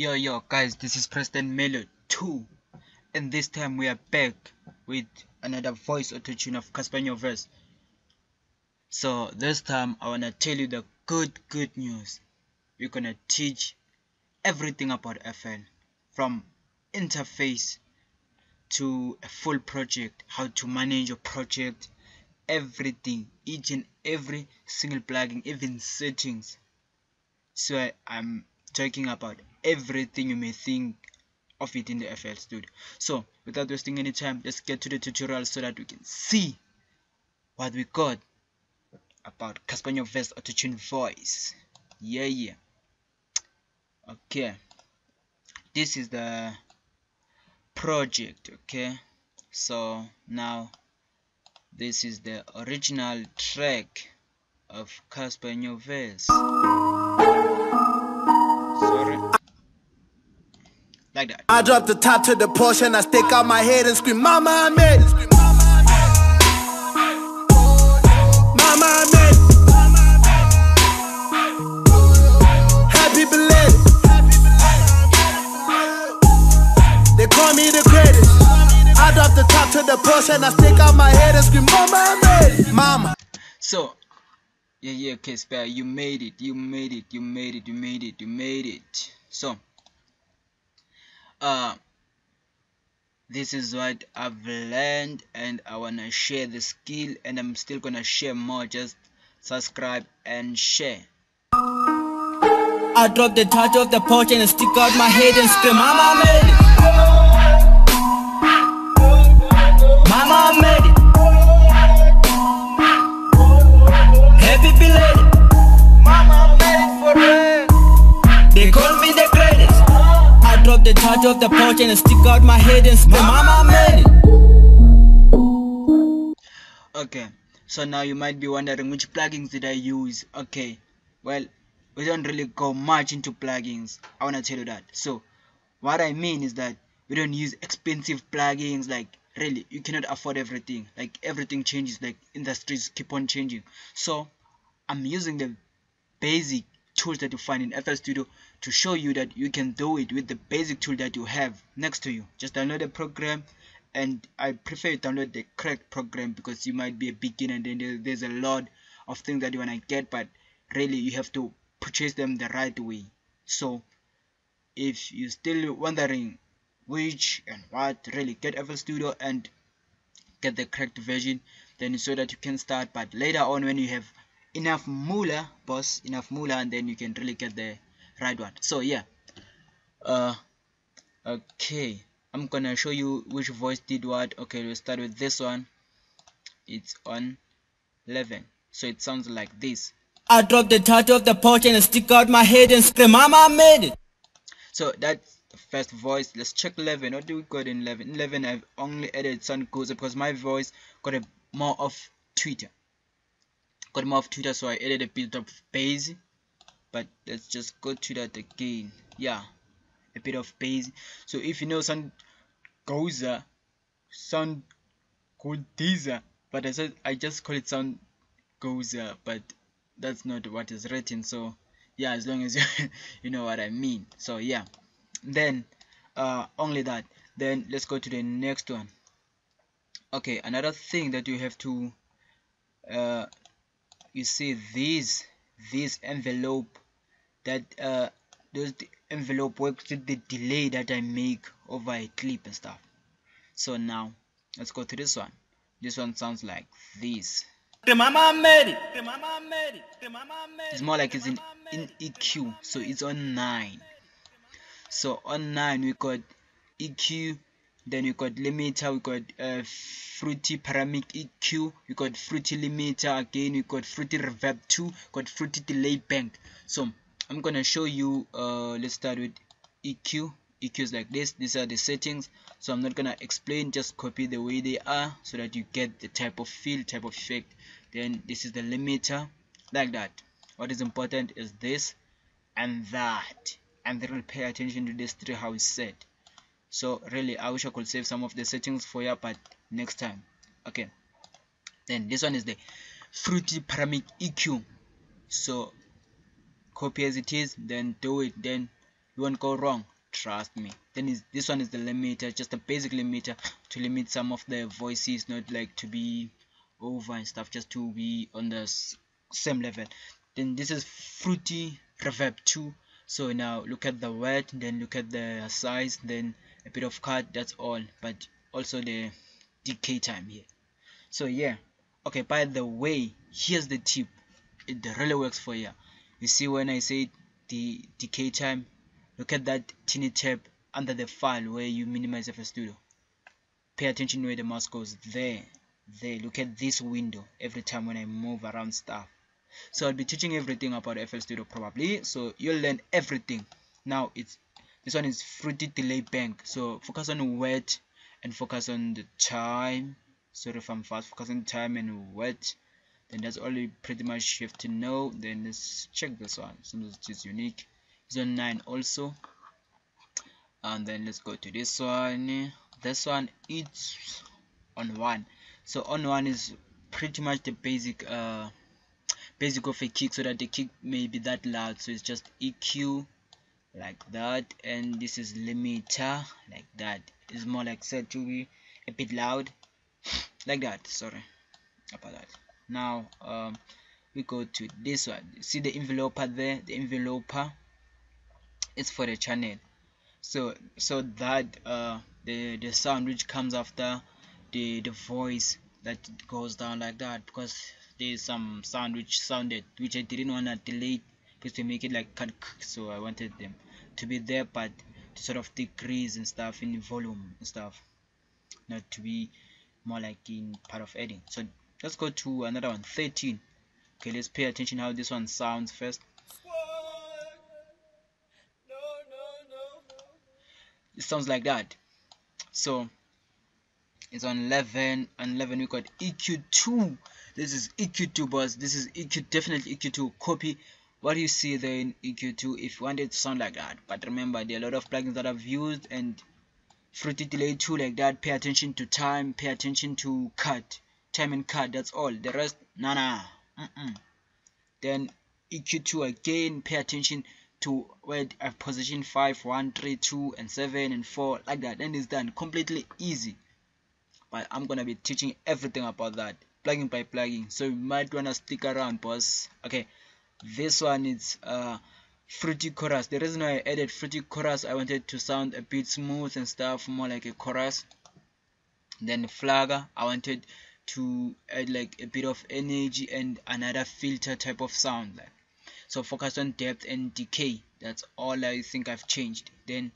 Yo yo guys, this is President Melo 2 and this time we are back with another voice auto tune of Casper verse. So this time I wanna tell you the good good news. We're gonna teach everything about FL from interface to a full project, how to manage your project, everything, each and every single plugin, even settings. So I, I'm talking about everything you may think of it in the FL Studio. So without wasting any time, let's get to the tutorial so that we can see what we got about Cassper Nyovest Autotune voice. Yeah, yeah. Okay. This is the project, okay? So now this is the original track of Cassper Nyovest. Like that. I drop the top to the portion, I stick out my head and scream, Mama, I made it. Mama, I made it. Happy belated. They call me the greatest. I drop the top to the portion, I stick out my head and scream, Mama, I made it. Mama. So, yeah, yeah, okay, Spare, you made it, you made it, you made it, you made it, you made it. So, uh, this is what I've learned and I wanna share the skill and I'm still gonna share more. Just subscribe and share. I drop the touch of the porch and stick out my head and scream made it drop the touch of the porch and stick out my head and scream, Mama made it. Okay, so now you might be wondering which plugins did I use. Okay, well, we don't really go much into plugins. I wanna tell you that. So, what I mean is that we don't use expensive plugins like really you cannot afford everything like everything changes like industries keep on changing so i'm using the basic tools that you find in FL Studio to show you that you can do it with the basic tool that you have next to you. Just download the program and I prefer you download the correct program because you might be a beginner and then there's a lot of things that you want to get but really you have to purchase them the right way. So if you're still wondering which and what really get FL Studio and get the correct version then so that you can start but later on when you have enough moolah boss enough moolah and then you can really get the right one. So yeah. Uh okay. I'm gonna show you which voice did what. Okay we'll start with this one. It's on 11 so it sounds like this. I drop the title of the porch and stick out my head and scream mama I made it. So that's the first voice. Let's check 11 what do we got in 11 11 i've only added some goes because my voice got a more of twitter. Got more of Twitter so I added a bit of bass but let's just go to that again. Yeah a bit of bass so if you know some goza sound goza but I said I just call it sound goza but that's not what is written. So yeah as long as you, you know what I mean. So yeah. Then uh, only that. Then let's go to the next one. Okay another thing that you have to uh, you see this this envelope that uh those envelope works with the delay that I make over a clip and stuff. So now let's go to this one. This one sounds like this. It's more like it's in, in EQ so it's on 9 so on 9 we got EQ then we got limiter we got uh, fruity parametric eq we got fruity limiter again we got fruity reverb 2 got fruity delay bank. So i'm gonna show you uh let's start with eq eq is like this these are the settings. So i'm not gonna explain just copy the way they are so that you get the type of feel type of effect. Then this is the limiter like that. What is important is this and that and then pay attention to this three how it's set so really i wish i could save some of the settings for you but next time. Okay. Then this one is the fruity parametric eq so copy as it is then do it. Then you won't go wrong. Trust me. Then is this one is the limiter just a basic limiter to limit some of the voices not like to be over and stuff just to be on the same level. Then this is fruity reverb 2 so now look at the word then look at the size then a bit of cut that's all. But also the decay time here. So yeah. Okay by the way here's the tip. It really works for you you see when I say the decay time look at that teeny tab under the file where you minimize FL Studio. Pay attention where the mouse goes. There there. Look at this window every time when I move around stuff. So I'll be teaching everything about FL Studio probably. So you'll learn everything. Now it's this one is fruity delay bank. So focus on wet and focus on the time. Sorry if I'm fast. Focus on time and wet. Then that's all you pretty much have to know. Then let's check this one. Since it's unique. Zone 9 also. And then let's go to this one. This one it's on one. So on one is pretty much the basic uh basic of a kick so that the kick may be that loud. So it's just EQ like that and this is limiter like that. It's more like said to be a bit loud like that sorry about that. Now um, we go to this one. See the enveloper there? The enveloper is for the channel. So so that uh, the the sound which comes after the the voice that goes down like that because there's some sound which sounded which I didn't want to delete because to make it like so I wanted them to be there but to sort of decrease and stuff in volume and stuff not to be more like in part of editing so let's go to another one 13 okay let's pay attention how this one sounds first. It sounds like that. So it's on 11 and 11 we got EQ2 this is EQ2 boss. This is EQ definitely EQ2 copy what do you see there in EQ2 if you want it to sound like that but remember there are a lot of plugins that I've used and fruity delay 2 like that. Pay attention to time pay attention to cut time and cut that's all. The rest nah nah. Mm -mm. then EQ2 again pay attention to where I've positioned 5 1 3 2 and 7 and 4 like that. Then it's done. Completely easy. But I'm gonna be teaching everything about that plugin by plugin. So you might wanna stick around boss. Okay this one is uh fruity chorus. The reason why I added fruity chorus I wanted to sound a bit smooth and stuff more like a chorus then flanger I wanted to add like a bit of energy and another filter type of sound like so focus on depth and decay. That's all I think I've changed. Then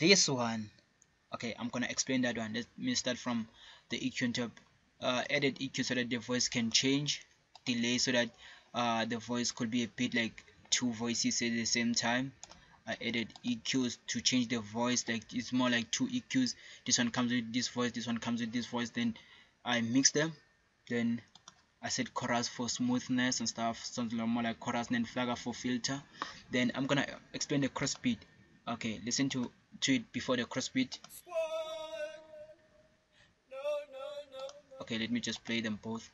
this one okay I'm gonna explain that one. Let me start from the EQ tab uh, added EQ so that the voice can change delay so that uh, the voice could be a bit like two voices at the same time. I added EQs to change the voice like it's more like two EQs this one comes with this voice this one comes with this voice. Then I mix them. Then I said chorus for smoothness and stuff. Something more like chorus and then flanger for filter. Then I'm gonna explain the cross beat. Okay listen to to it before the cross beat. Okay let me just play them both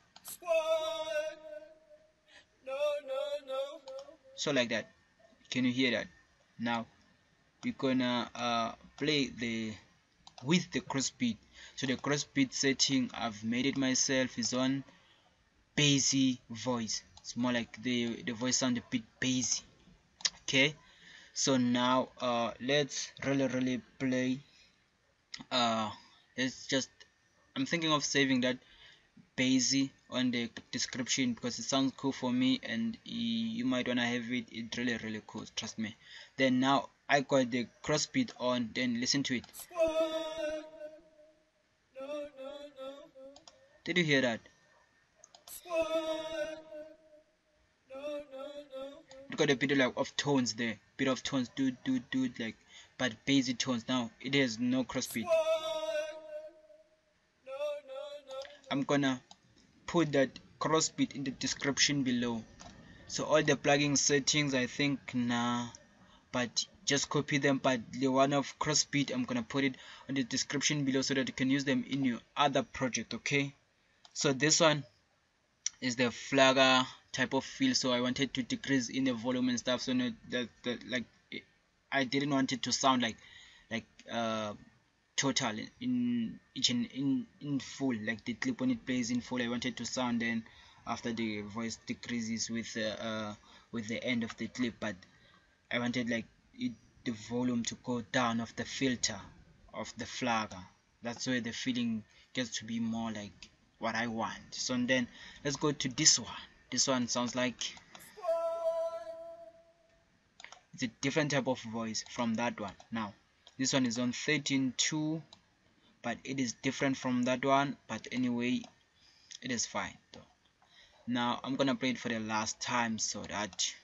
so like that. Can you hear that? Now we're gonna uh, play the with the cross beat. So the cross beat setting I've made it myself is on bassy voice. It's more like the the voice sound a bit bassy okay? So now uh let's really really play uh let's just i'm thinking of saving that bassy on the description because it sounds cool for me and you might want to have it it's really really cool trust me. Then now i got the cross beat on then listen to it. Did you hear that? It got a bit of like of tones there bit of tones do do do like but basic tones. Now it has no crossbeat. I'm gonna put that crossbeat in the description below. So all the plugin settings I think nah. But just copy them. But the one of crossbeat I'm gonna put it on the description below so that you can use them in your other project okay? So this one is the flanger type of feel. So I wanted to decrease in the volume and stuff. So not that, that like I didn't want it to sound like like uh total in each in in in full like the clip when it plays in full I wanted to sound then after the voice decreases with uh, uh with the end of the clip but I wanted like it, the volume to go down of the filter of the flanger that's where the feeling gets to be more like what I want. So and then let's go to this one. This one sounds like it's a different type of voice from that one. Now this one is on 13.2 but it is different from that one but anyway it is fine though. Now I'm gonna play it for the last time so that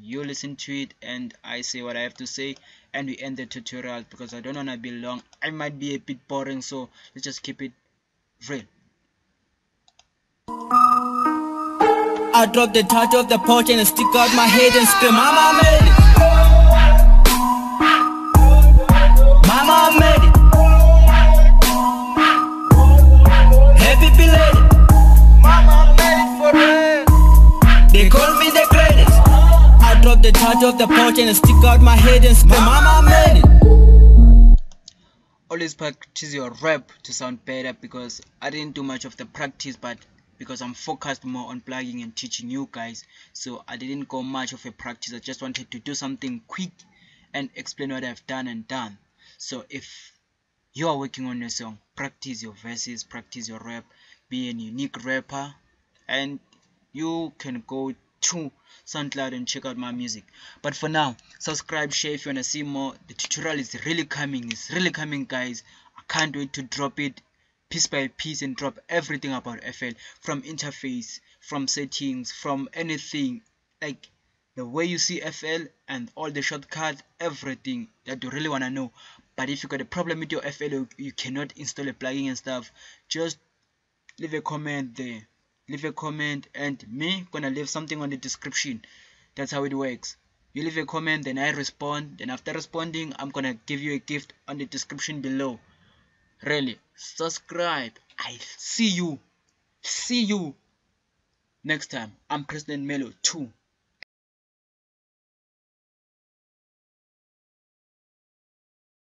you listen to it and I say what I have to say and we end the tutorial because I don't want to be long. I might be a bit boring so let's just keep it real. I drop the touch of the porch and stick out my head and scream, Mama made it. Mama made it. Happy belated. Mama made it for real. They call me the greatest. I drop the touch of the porch and stick out my head and scream, Mama made it. always practice your rap to sound better because I didn't do much of the practice but because I'm focused more on plugging and teaching you guys so I didn't go much of a practice I just wanted to do something quick and explain what I've done and done so if you are working on your song practice your verses practice your rap be a unique rapper and you can go to SoundCloud and check out my music. But for now, subscribe, share if you wanna see more. The tutorial is really coming. It's really coming, guys. I can't wait to drop it piece by piece and drop everything about FL from interface, from settings, from anything like the way you see FL and all the shortcuts, everything that you really wanna know. But if you got a problem with your FL, you, cannot install a plugin and stuff, just leave a comment there. Leave a comment and me gonna leave something on the description. That's how it works. You leave a comment then i respond. Then after responding i'm gonna give you a gift on the description below. Really subscribe. I see you. See you next time. I'm president melo 2